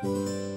Música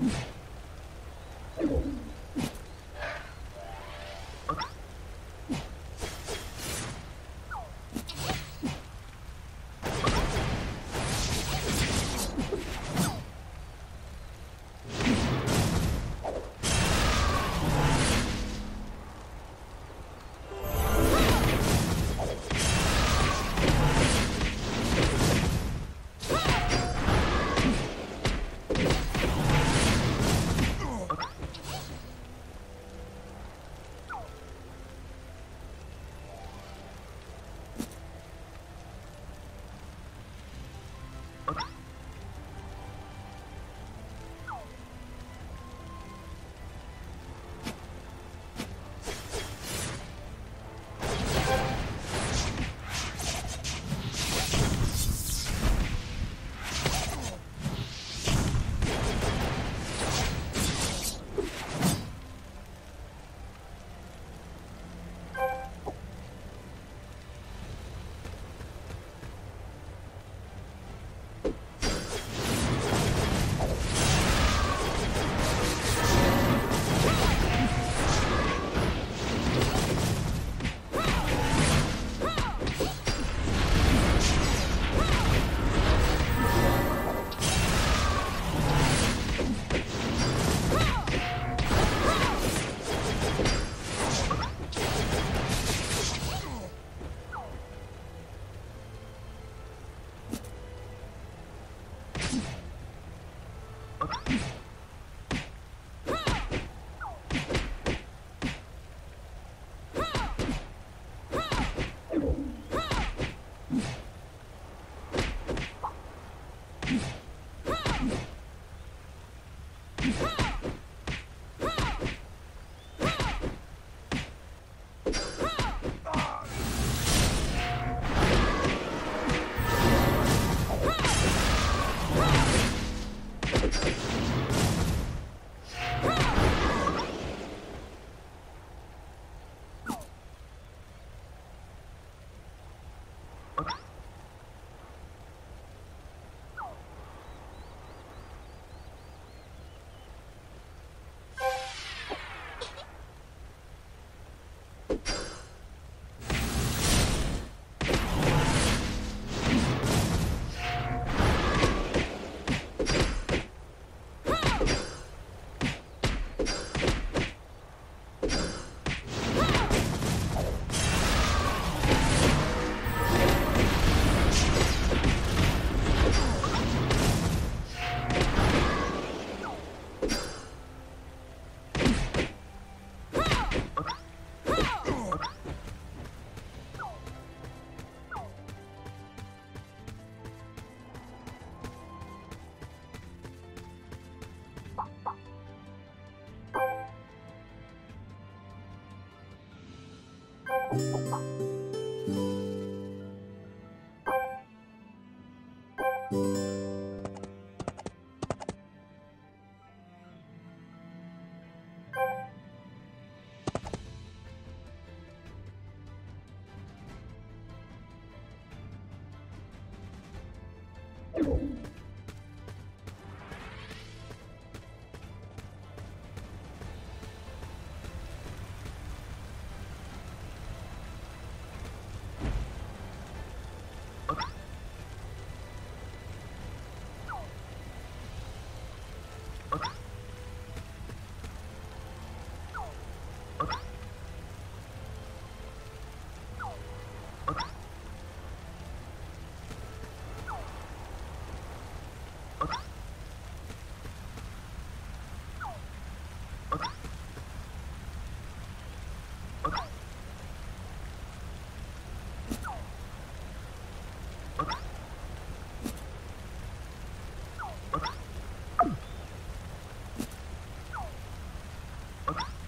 Mm-hmm. You Okay.